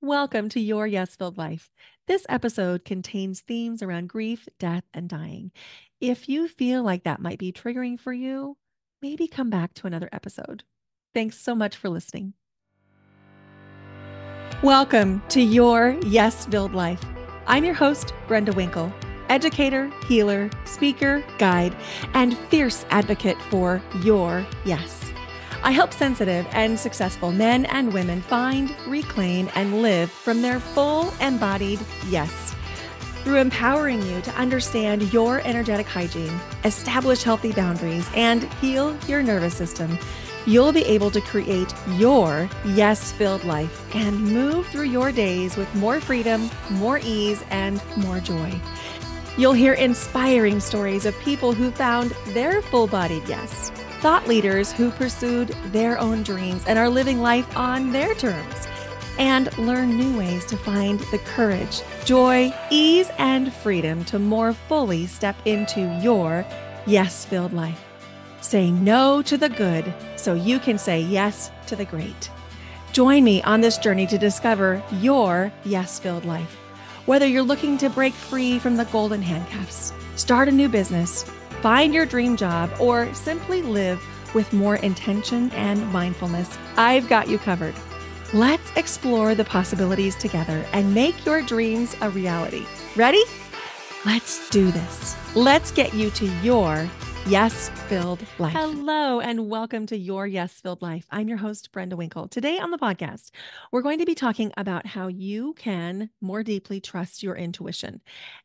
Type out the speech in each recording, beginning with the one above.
Welcome to Your Yes Filled Life. This episode contains themes around grief, death, and dying. If you feel like that might be triggering for you, maybe come back to another episode. Thanks so much for listening. Welcome to Your Yes Filled Life. I'm your host, Brenda Winkle, educator, healer, speaker, guide, and fierce advocate for your yes. I help sensitive and successful men and women find, reclaim, and live from their full embodied yes. Through empowering you to understand your energetic hygiene, establish healthy boundaries, and heal your nervous system, you'll be able to create your yes filled life and move through your days with more freedom, more ease, and more joy. You'll hear inspiring stories of people who found their full bodied yes thought leaders who pursued their own dreams and are living life on their terms, and learn new ways to find the courage, joy, ease, and freedom to more fully step into your yes filled life. Say no to the good so you can say yes to the great. Join me on this journey to discover your yes filled life. Whether you're looking to break free from the golden handcuffs, start a new business, find your dream job, or simply live with more intention and mindfulness, I've got you covered. Let's explore the possibilities together and make your dreams a reality. Ready? Let's do this. Let's get you to your yes filled life. Hello, and welcome to Your Yes Filled Life. I'm your host, Brenda Winkle. Today on the podcast, we're going to be talking about how you can more deeply trust your intuition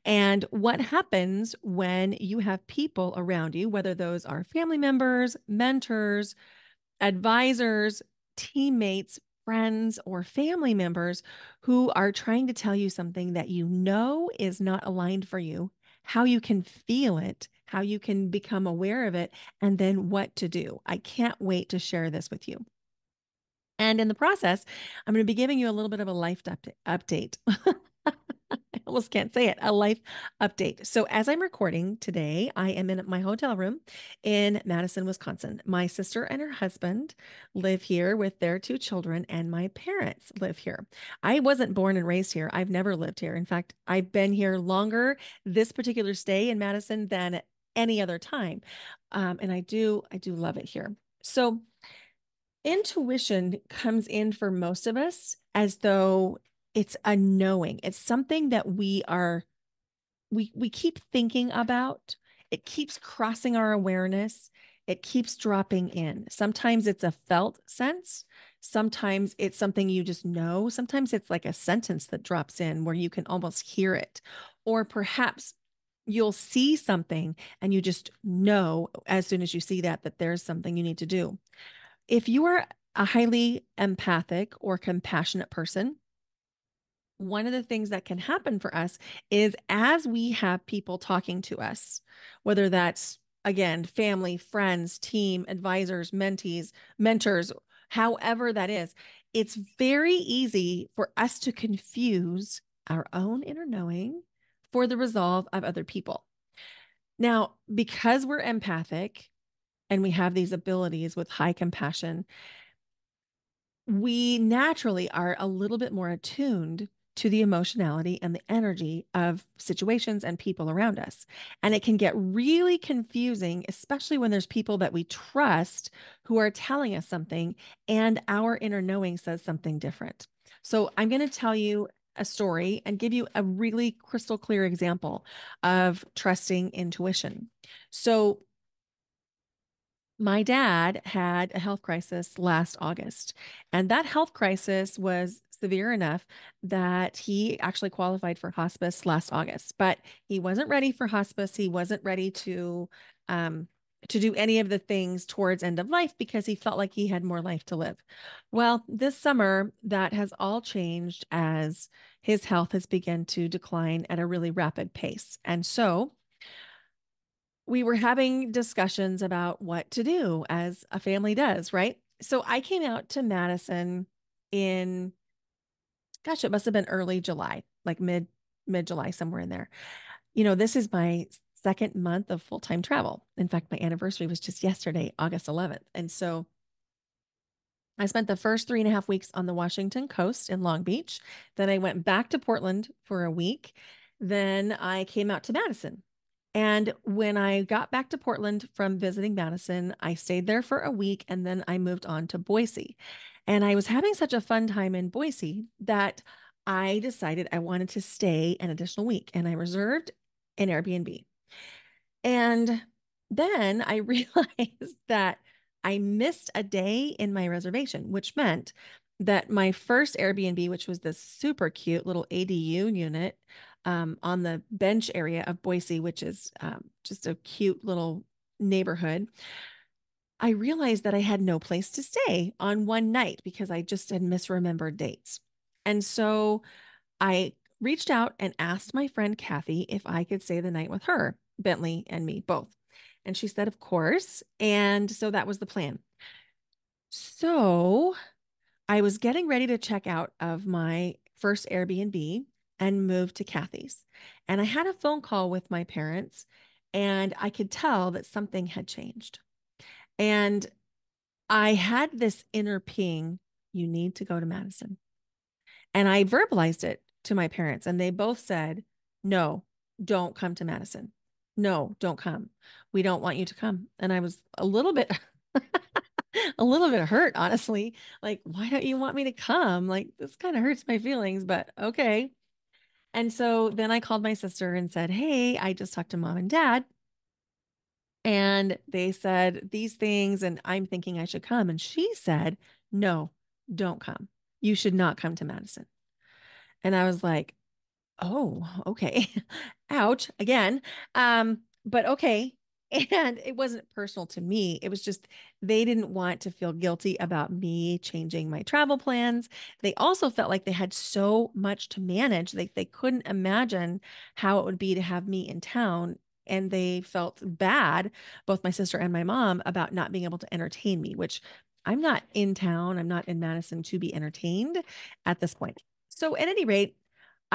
and what happens when you have people around you, whether those are family members, mentors, advisors, teammates, friends, or family members who are trying to tell you something that you know is not aligned for you, how you can feel it how you can become aware of it, and then what to do. I can't wait to share this with you. And in the process, I'm going to be giving you a little bit of a life update. I almost can't say it, a life update. So, as I'm recording today, I am in my hotel room in Madison, Wisconsin. My sister and her husband live here with their two children, and my parents live here. I wasn't born and raised here. I've never lived here. In fact, I've been here longer this particular stay in Madison than any other time. Um, and I do, I do love it here. So intuition comes in for most of us as though it's a knowing. It's something that we are, we we keep thinking about. It keeps crossing our awareness. It keeps dropping in. Sometimes it's a felt sense. Sometimes it's something you just know. Sometimes it's like a sentence that drops in where you can almost hear it. Or perhaps you'll see something and you just know as soon as you see that that there's something you need to do. If you are a highly empathic or compassionate person, one of the things that can happen for us is as we have people talking to us, whether that's again, family, friends, team, advisors, mentees, mentors, however that is, it's very easy for us to confuse our own inner knowing for the resolve of other people. Now, because we're empathic and we have these abilities with high compassion, we naturally are a little bit more attuned to the emotionality and the energy of situations and people around us. And it can get really confusing, especially when there's people that we trust who are telling us something and our inner knowing says something different. So, I'm going to tell you a story and give you a really crystal clear example of trusting intuition. So, my dad had a health crisis last August, and that health crisis was severe enough that he actually qualified for hospice last August, but he wasn't ready for hospice. He wasn't ready to um, to do any of the things towards end of life because he felt like he had more life to live. Well, this summer, that has all changed as his health has begun to decline at a really rapid pace. And so we were having discussions about what to do as a family does, right? So I came out to Madison in, gosh, it must have been early July, like mid mid July, somewhere in there. You know, this is my second month of full time travel. In fact, my anniversary was just yesterday, August 11th. And so I spent the first three and a half weeks on the Washington coast in Long Beach. Then I went back to Portland for a week. Then I came out to Madison. And when I got back to Portland from visiting Madison, I stayed there for a week and then I moved on to Boise. And I was having such a fun time in Boise that I decided I wanted to stay an additional week and I reserved an Airbnb. And then I realized that I missed a day in my reservation, which meant that my first Airbnb, which was this super cute little ADU unit um, on the bench area of Boise, which is um, just a cute little neighborhood, I realized that I had no place to stay on one night because I just had misremembered dates. And so I reached out and asked my friend Kathy if I could stay the night with her, Bentley and me both. And she said, of course. And so that was the plan. So I was getting ready to check out of my first Airbnb and move to Kathy's. And I had a phone call with my parents, and I could tell that something had changed. And I had this inner ping you need to go to Madison. And I verbalized it to my parents, and they both said, no, don't come to Madison. No, don't come. We don't want you to come. And I was a little bit a little bit hurt, honestly. Like, why don't you want me to come? Like, this kind of hurts my feelings, but okay. And so then I called my sister and said, Hey, I just talked to mom and dad. And they said these things, and I'm thinking I should come. And she said, No, don't come. You should not come to Madison. And I was like, Oh, okay. Ouch again. Um, but okay. And it wasn't personal to me. It was just they didn't want to feel guilty about me changing my travel plans. They also felt like they had so much to manage. They, they couldn't imagine how it would be to have me in town. And they felt bad, both my sister and my mom, about not being able to entertain me, which I'm not in town. I'm not in Madison to be entertained at this point. So, at any rate,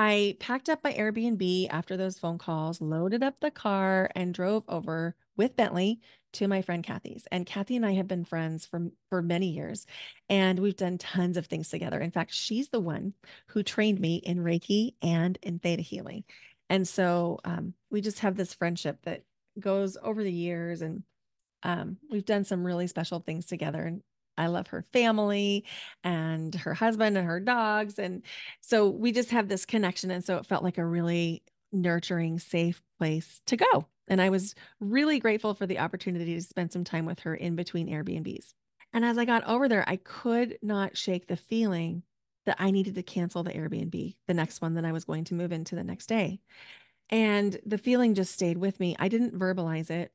I packed up my Airbnb after those phone calls, loaded up the car, and drove over with Bentley to my friend Kathy's. And Kathy and I have been friends for, for many years, and we've done tons of things together. In fact, she's the one who trained me in Reiki and in Theta Healing. And so um, we just have this friendship that goes over the years, and um, we've done some really special things together. And I love her family and her husband and her dogs. And so we just have this connection. And so it felt like a really nurturing, safe place to go. And I was really grateful for the opportunity to spend some time with her in between Airbnbs. And as I got over there, I could not shake the feeling that I needed to cancel the Airbnb, the next one that I was going to move into the next day. And the feeling just stayed with me. I didn't verbalize it,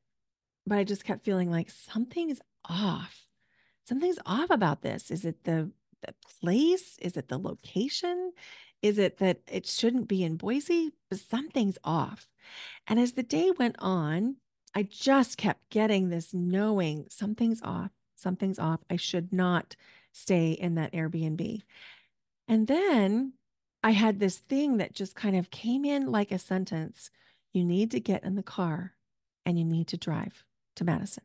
but I just kept feeling like something's off something's off about this. Is it the, the place? Is it the location? Is it that it shouldn't be in Boise? But something's off. And as the day went on, I just kept getting this knowing something's off, something's off. I should not stay in that Airbnb. And then I had this thing that just kind of came in like a sentence. You need to get in the car and you need to drive to Madison.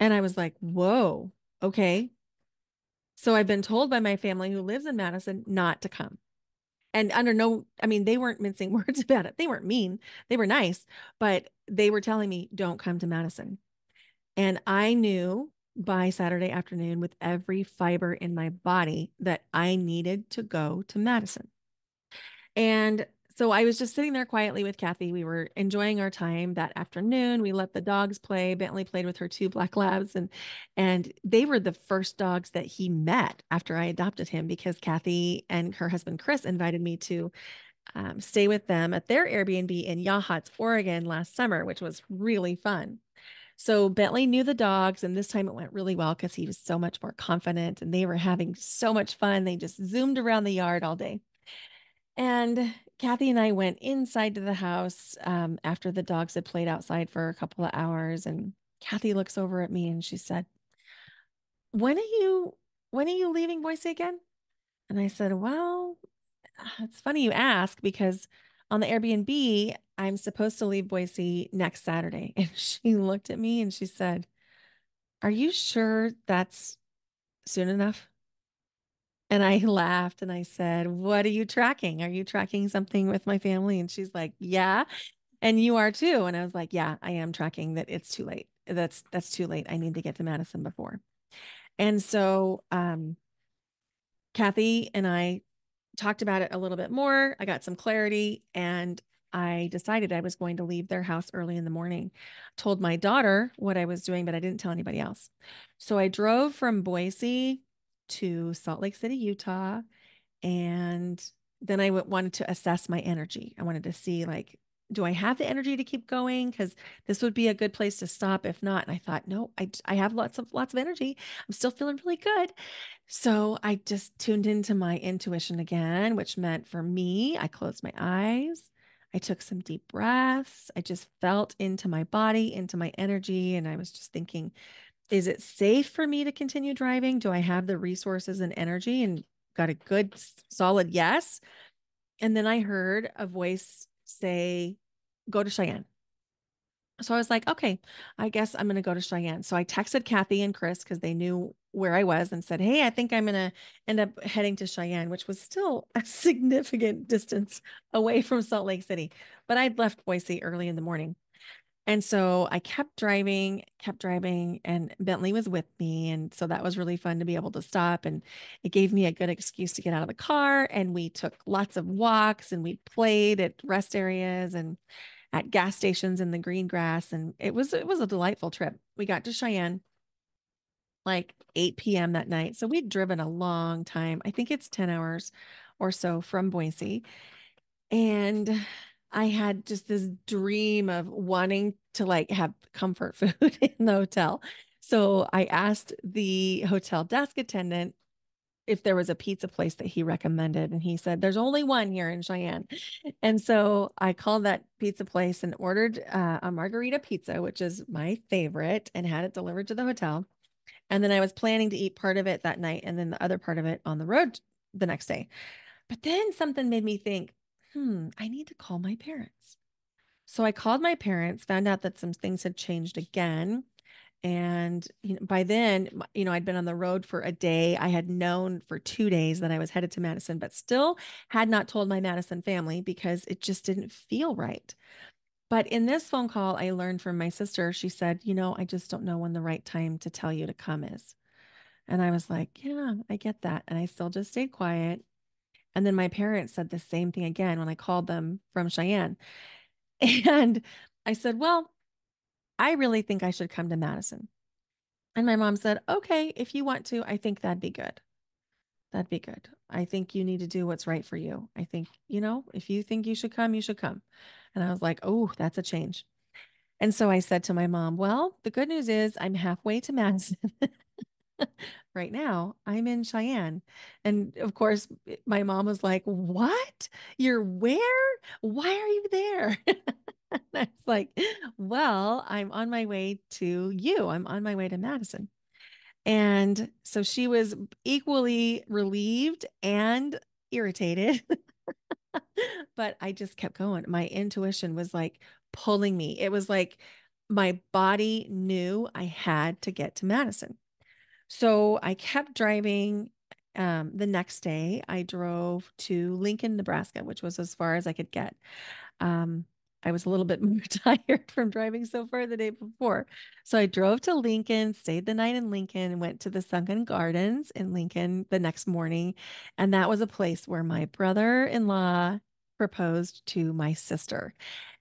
And I was like, whoa, okay. So I've been told by my family who lives in Madison not to come. And under no, I mean, they weren't mincing words about it. They weren't mean. They were nice, but they were telling me, don't come to Madison. And I knew by Saturday afternoon with every fiber in my body that I needed to go to Madison. And so I was just sitting there quietly with Kathy. We were enjoying our time that afternoon. We let the dogs play. Bentley played with her two black labs and and they were the first dogs that he met after I adopted him because Kathy and her husband Chris invited me to um, stay with them at their Airbnb in Yachats, Oregon last summer, which was really fun. So Bentley knew the dogs, and this time it went really well because he was so much more confident and they were having so much fun. They just zoomed around the yard all day. And Kathy and I went inside to the house um, after the dogs had played outside for a couple of hours. And Kathy looks over at me and she said, When are you when are you leaving Boise again? And I said, Well, it's funny you ask because on the Airbnb, I'm supposed to leave Boise next Saturday. And she looked at me and she said, Are you sure that's soon enough? And I laughed and I said, What are you tracking? Are you tracking something with my family? And she's like, Yeah. And you are too. And I was like, Yeah, I am tracking that it's too late. That's that's too late. I need to get to Madison before. And so um Kathy and I talked about it a little bit more. I got some clarity and I decided I was going to leave their house early in the morning. Told my daughter what I was doing, but I didn't tell anybody else. So I drove from Boise to Salt Lake City, Utah, and then I wanted to assess my energy. I wanted to see like do I have the energy to keep going? Because this would be a good place to stop. If not, and I thought, no, I, I have lots of lots of energy. I'm still feeling really good. So I just tuned into my intuition again, which meant for me, I closed my eyes. I took some deep breaths. I just felt into my body, into my energy. And I was just thinking, is it safe for me to continue driving? Do I have the resources and energy? And got a good, solid yes. And then I heard a voice say, go to Cheyenne. So I was like, okay, I guess I'm going to go to Cheyenne. So I texted Kathy and Chris because they knew where I was and said, hey, I think I'm going to end up heading to Cheyenne, which was still a significant distance away from Salt Lake City. But I'd left Boise early in the morning. And so I kept driving, kept driving, and Bentley was with me. And so that was really fun to be able to stop. And it gave me a good excuse to get out of the car. And we took lots of walks and we played at rest areas and at gas stations in the green grass. And it was it was a delightful trip. We got to Cheyenne like 8 p.m. that night. So we'd driven a long time. I think it's 10 hours or so from Boise. And I had just this dream of wanting to like have comfort food in the hotel. So I asked the hotel desk attendant if there was a pizza place that he recommended. And he said, There's only one here in Cheyenne. And so I called that pizza place and ordered uh, a margherita pizza, which is my favorite, and had it delivered to the hotel. And then I was planning to eat part of it that night and then the other part of it on the road the next day. But then something made me think, hmm, I need to call my parents. So I called my parents, found out that some things had changed again. And you know, by then, you know, I'd been on the road for a day. I had known for two days that I was headed to Madison, but still had not told my Madison family because it just didn't feel right. But in this phone call, I learned from my sister, she said, You know, I just don't know when the right time to tell you to come is. And I was like, Yeah, I get that. And I still just stayed quiet. And then my parents said the same thing again when I called them from Cheyenne. And I said, Well, I really think I should come to Madison. And my mom said, Okay, if you want to, I think that'd be good. That'd be good. I think you need to do what's right for you. I think, you know, if you think you should come, you should come. And I was like, Oh, that's a change. And so I said to my mom, Well, the good news is I'm halfway to Madison. right now I'm in Cheyenne. And of course, eh, my mom was like, What? You're where? Why are you there? and I was like, Well, I'm on my way to you. I'm on my way to Madison. And so she was equally relieved and irritated. but I just kept going. My intuition was like pulling me. It was like my body knew I had to get to Madison. So I kept driving. Um, the next day, I drove to Lincoln, Nebraska, which was as far as I could get. Um, I was a little bit more tired from driving so far the day before. So I drove to Lincoln, stayed the night in Lincoln, and went to the Sunken Gardens in Lincoln the next morning. And that was a place where my brother in law proposed to my sister.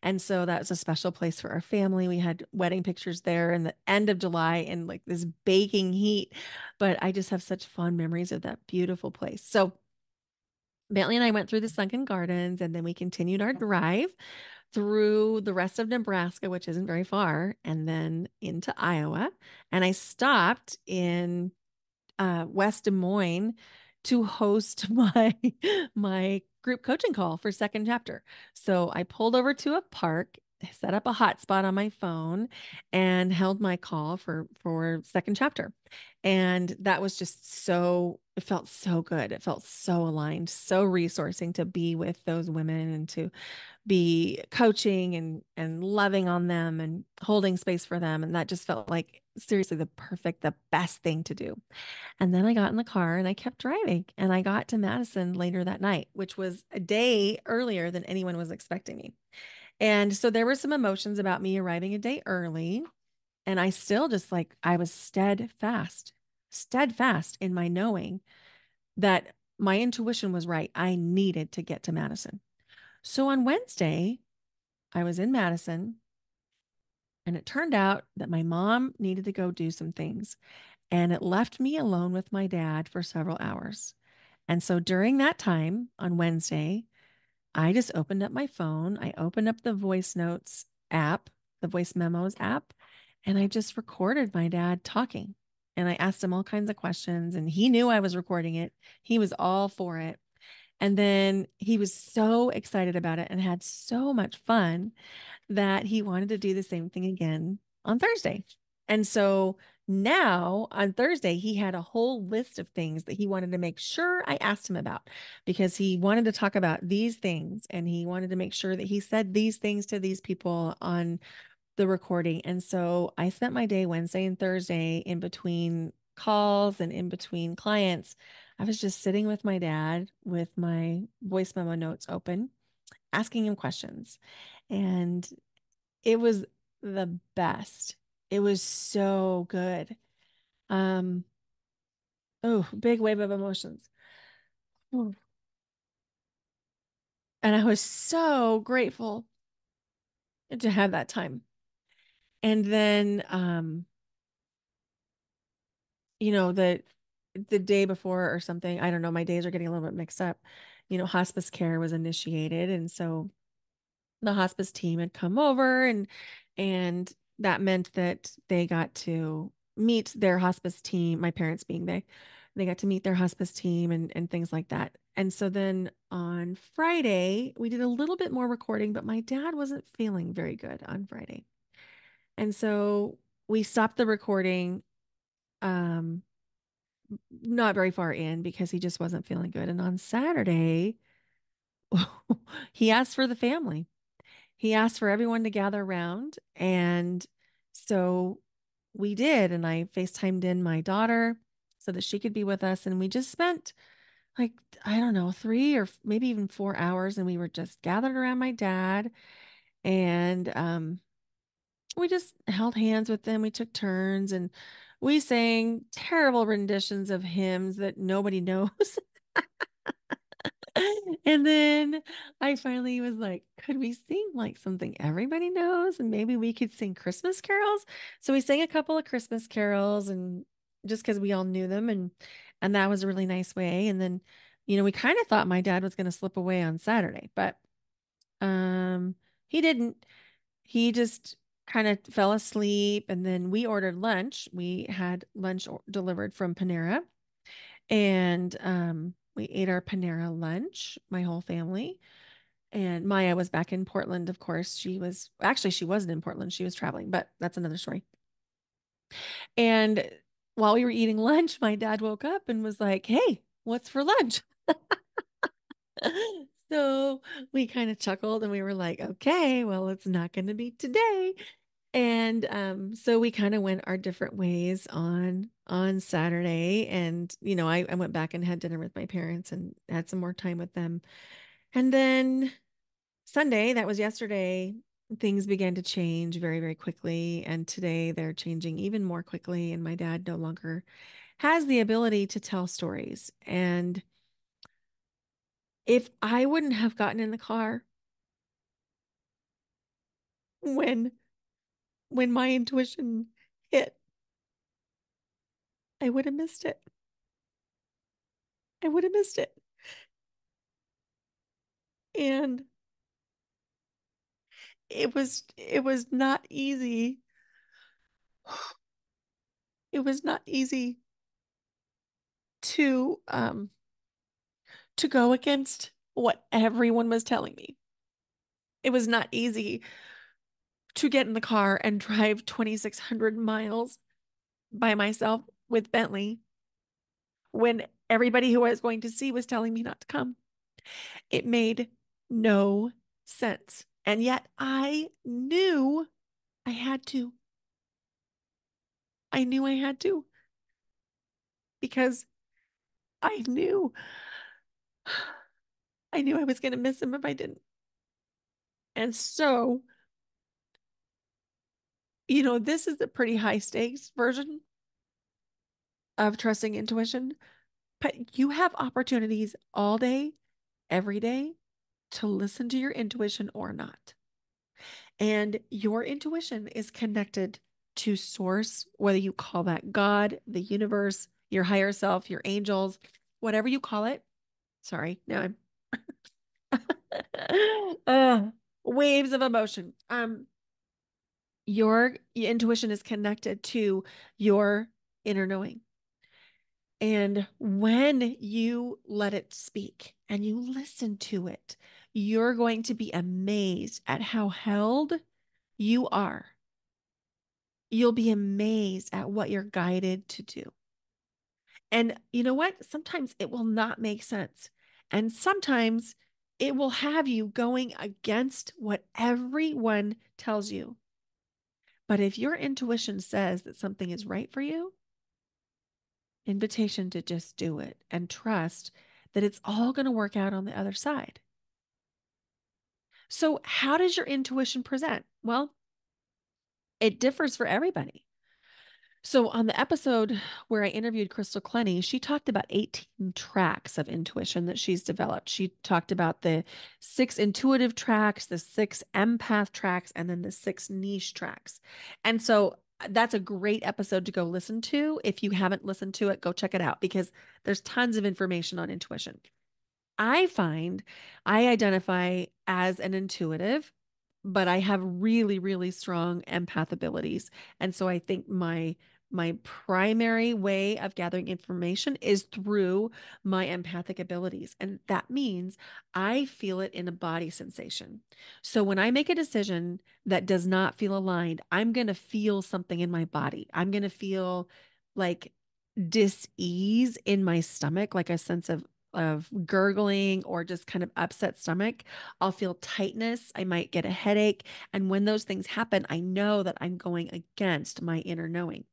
And so that was a special place for our family. We had wedding pictures there in the end of July in like this baking heat. But I just have such fond memories of that beautiful place. So Bentley and I went through the Sunken Gardens and then we continued our drive through the rest of Nebraska, which isn't very far, and then into Iowa. And I stopped in uh, West Des Moines to host my my group coaching call for second chapter. So I pulled over to a park set up a hotspot on my phone and held my call for for second chapter. And that was just so it felt so good. It felt so aligned, so resourcing to be with those women and to be coaching and and loving on them and holding space for them and that just felt like seriously the perfect the best thing to do. And then I got in the car and I kept driving and I got to Madison later that night, which was a day earlier than anyone was expecting me. And so there were some emotions about me arriving a day early. And I still just like, I was steadfast, steadfast in my knowing that my intuition was right. I needed to get to Madison. So on Wednesday, I was in Madison. And it turned out that my mom needed to go do some things. And it left me alone with my dad for several hours. And so during that time on Wednesday, I just opened up my phone. I opened up the voice notes app, the voice memos app, and I just recorded my dad talking. And I asked him all kinds of questions, and he knew I was recording it. He was all for it. And then he was so excited about it and had so much fun that he wanted to do the same thing again on Thursday. And so now on Thursday, he had a whole list of things that he wanted to make sure I asked him about because he wanted to talk about these things and he wanted to make sure that he said these things to these people on the recording. And so I spent my day Wednesday and Thursday in between calls and in between clients. I was just sitting with my dad with my voice memo notes open, asking him questions. And it was the best. It was so good. Um, oh, big wave of emotions. And I was so grateful to have that time. And then um, you know, the the day before or something, I don't know, my days are getting a little bit mixed up. You know, hospice care was initiated. And so the hospice team had come over and and that meant that they got to meet their hospice team, my parents being they, they got to meet their hospice team and, and things like that. And so then on Friday, we did a little bit more recording, but my dad wasn't feeling very good on Friday. And so we stopped the recording um not very far in because he just wasn't feeling good. And on Saturday, he asked for the family he asked for everyone to gather around. And so we did. And I FaceTimed in my daughter so that she could be with us. And we just spent like, I don't know, three or maybe even four hours. And we were just gathered around my dad. And um, we just held hands with them. We took turns and we sang terrible renditions of hymns that nobody knows. and then I finally was like, could we sing like something everybody knows? And maybe we could sing Christmas carols. So we sang a couple of Christmas carols and just because we all knew them and and that was a really nice way. And then, you know, we kind of thought my dad was going to slip away on Saturday, but um he didn't. He just kind of fell asleep and then we ordered lunch. We had lunch delivered from Panera. And um we ate our Panera lunch, my whole family. And Maya was back in Portland, of course. She was actually, she wasn't in Portland. She was traveling, but that's another story. And while we were eating lunch, my dad woke up and was like, Hey, what's for lunch? so we kind of chuckled and we were like, Okay, well, it's not going to be today. And um, so we kind of went our different ways on on Saturday. And, you know, I, I went back and had dinner with my parents and had some more time with them. And then Sunday, that was yesterday, things began to change very, very quickly. And today they're changing even more quickly. And my dad no longer has the ability to tell stories. And if I wouldn't have gotten in the car when when my intuition hit, I would have missed it. I would have missed it. And it was it was not easy. It was not easy to um to go against what everyone was telling me. It was not easy to get in the car and drive 2,600 miles by myself with Bentley when everybody who I was going to see was telling me not to come. It made no sense. And yet I knew I had to. I knew I had to because I knew I knew I was going to miss him if I didn't. And so, you know, this is a pretty high stakes version of trusting intuition, but you have opportunities all day, every day to listen to your intuition or not. And your intuition is connected to source, whether you call that God, the universe, your higher self, your angels, whatever you call it. Sorry, now I'm uh, waves of emotion. Um, your intuition is connected to your inner knowing. And when you let it speak and you listen to it, you're going to be amazed at how held you are. You'll be amazed at what you're guided to do. And you know what? Sometimes it will not make sense. And sometimes it will have you going against what everyone tells you. But if your intuition says that something is right for you, invitation to just do it and trust that it's all going to work out on the other side. So, how does your intuition present? Well, it differs for everybody. So, on the episode where I interviewed Crystal Clenny, she talked about 18 tracks of intuition that she's developed. She talked about the six intuitive tracks, the six empath tracks, and then the six niche tracks. And so, uh, that's a great episode to go listen to. If you haven't listened to it, go check it out because there's tons of information on intuition. I find I identify as an intuitive but I have really, really strong empath abilities. And so I think my my primary way of gathering information is through my empathic abilities. And that means I feel it in a body sensation. So when I make a decision that does not feel aligned, I'm going to feel something in my body. I'm going to feel like dis-ease in my stomach, like a sense of of gurgling or just kind of upset stomach. I'll feel tightness. I might get a headache. And when those things happen, I know that I'm going against my inner knowing.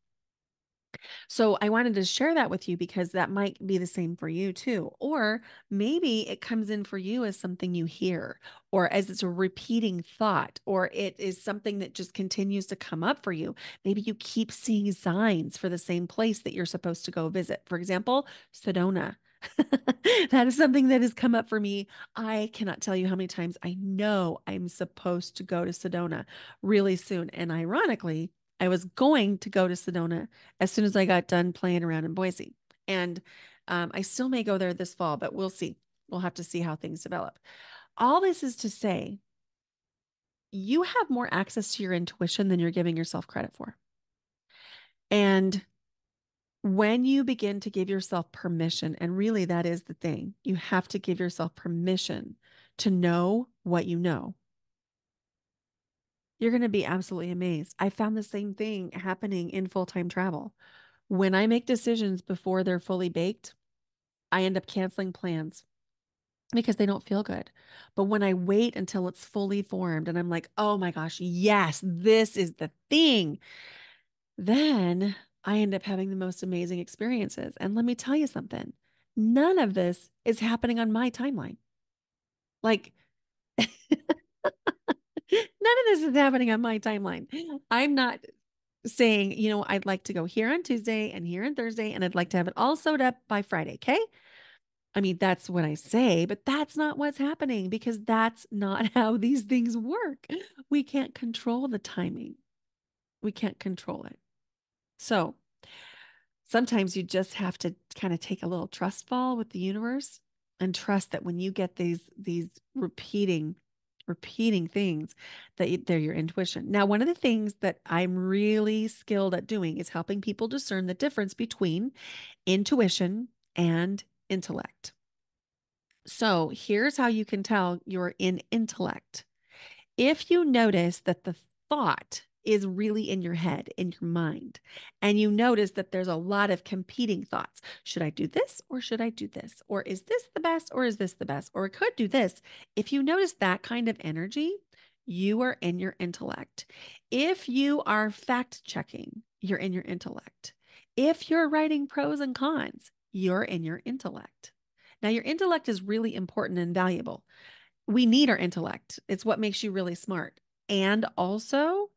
So I wanted to share that with you because that might be the same for you too. Or maybe it comes in for you as something you hear, or as it's a repeating thought, or it is something that just continues to come up for you. Maybe you keep seeing signs for the same place that you're supposed to go visit. For example, Sedona. that is something that has come up for me. I cannot tell you how many times I know I'm supposed to go to Sedona really soon. And ironically, I was going to go to Sedona as soon as I got done playing around in Boise. And um, I still may go there this fall, but we'll see. We'll have to see how things develop. All this is to say, you have more access to your intuition than you're giving yourself credit for. And when you begin to give yourself permission, and really that is the thing, you have to give yourself permission to know what you know you're going to be absolutely amazed. I found the same thing happening in full time travel. When I make decisions before they're fully baked, I end up canceling plans because they don't feel good. But when I wait until it's fully formed and I'm like, oh my gosh, yes, this is the thing, then I end up having the most amazing experiences. And let me tell you something none of this is happening on my timeline. Like, None of this is happening on my timeline. I'm not saying, you know, I'd like to go here on Tuesday and here on Thursday, and I'd like to have it all sewed up by Friday. Okay. I mean, that's what I say, but that's not what's happening because that's not how these things work. We can't control the timing, we can't control it. So sometimes you just have to kind of take a little trust fall with the universe and trust that when you get these these repeating repeating things that they're your intuition. Now, one of the things that I'm really skilled at doing is helping people discern the difference between intuition and intellect. So, here's how you can tell you're in intellect. If you notice that the thought is really in your head, in your mind, and you notice that there's a lot of competing thoughts. Should I do this or should I do this? Or is this the best or is this the best? Or could do this. If you notice that kind of energy, you are in your intellect. If you are fact checking, you're in your intellect. If you're writing pros and cons, you're in your intellect. Now, your intellect is really important and valuable. We need our intellect, it's what makes you really smart. And also,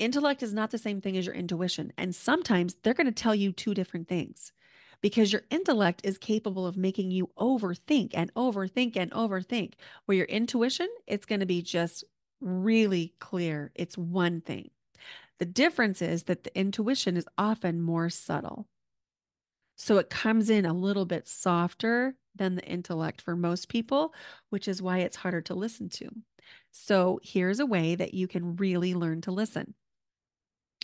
intellect is not the same thing as your intuition. And sometimes they're going to tell you two different things because your intellect is capable of making you overthink and overthink and overthink. Where your intuition, it's going to be just really clear. It's one thing. The difference is that the intuition is often more subtle. So it comes in a little bit softer than the intellect for most people, which is why it's harder to listen to. So here's a way that you can really learn to listen.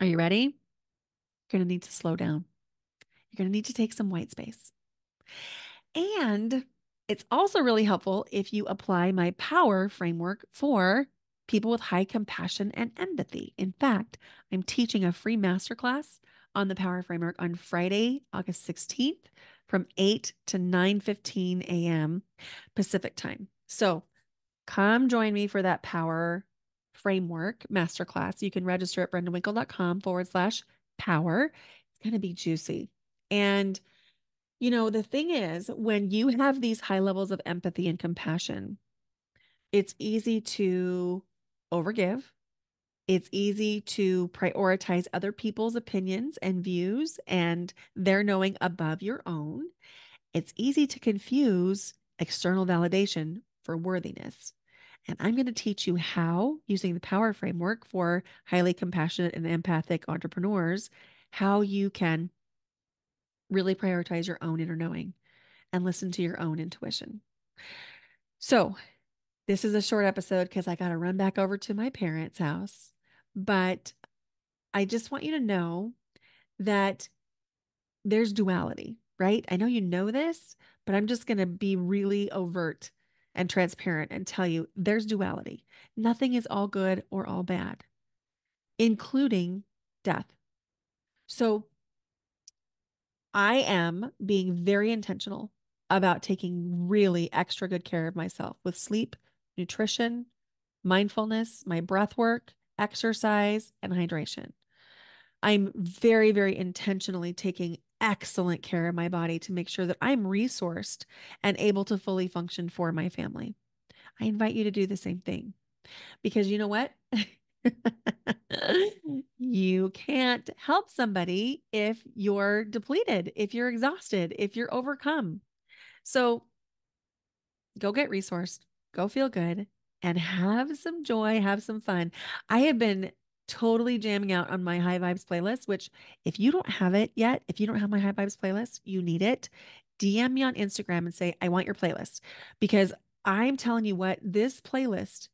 Are you ready? You're going to need to slow down. You're going to need to take some white space. And it's also really helpful if you apply my power framework for people with high compassion and empathy. In fact, I'm teaching a free masterclass on the Power Framework on Friday, August 16th from 8 to 9:15 a.m. Pacific time. So, come join me for that Power Framework masterclass. You can register at brendawinkle.com forward slash power. It's going to be juicy. And, you know, the thing is, when you have these high levels of empathy and compassion, it's easy to overgive. It's easy to prioritize other people's opinions and views and their knowing above your own. It's easy to confuse external validation for worthiness. And I'm going to teach you how, using the power framework for highly compassionate and empathic entrepreneurs, how you can really prioritize your own inner knowing and listen to your own intuition. So, this is a short episode because I got to run back over to my parents' house. But I just want you to know that there's duality, right? I know you know this, but I'm just going to be really overt and transparent and tell you there's duality. Nothing is all good or all bad, including death. So I am being very intentional about taking really extra good care of myself with sleep, nutrition, mindfulness, my breath work, exercise, and hydration. I'm very, very intentionally taking excellent care of my body to make sure that I'm resourced and able to fully function for my family. I invite you to do the same thing because you know what? you can't help somebody if you're depleted, if you're exhausted, if you're overcome. So go get resourced, go feel good, and have some joy, have some fun. I have been totally jamming out on my high vibes playlist, which if you don't have it yet, if you don't have my high vibes playlist, you need it. DM me on Instagram and say, I want your playlist because I'm telling you what, this playlist,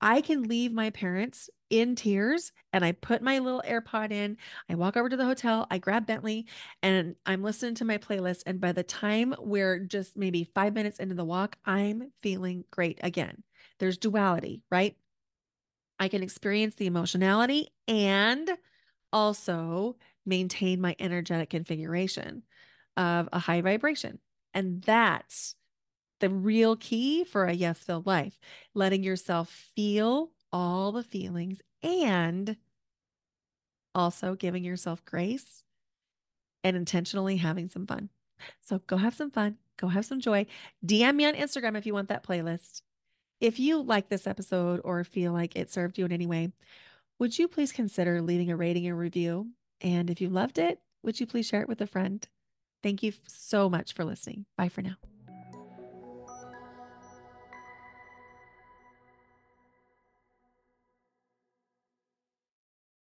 I can leave my parents in tears and I put my little AirPod in. I walk over to the hotel, I grab Bentley, and I'm listening to my playlist. And by the time we're just maybe five minutes into the walk, I'm feeling great again. There's duality, right? I can experience the emotionality and also maintain my energetic configuration of a high vibration. And that's the real key for a yes filled life, letting yourself feel all the feelings and also giving yourself grace and intentionally having some fun. So go have some fun, go have some joy. DM me on Instagram if you want that playlist. If you like this episode or feel like it served you in any way, would you please consider leaving a rating and review? And if you loved it, would you please share it with a friend? Thank you so much for listening. Bye for now.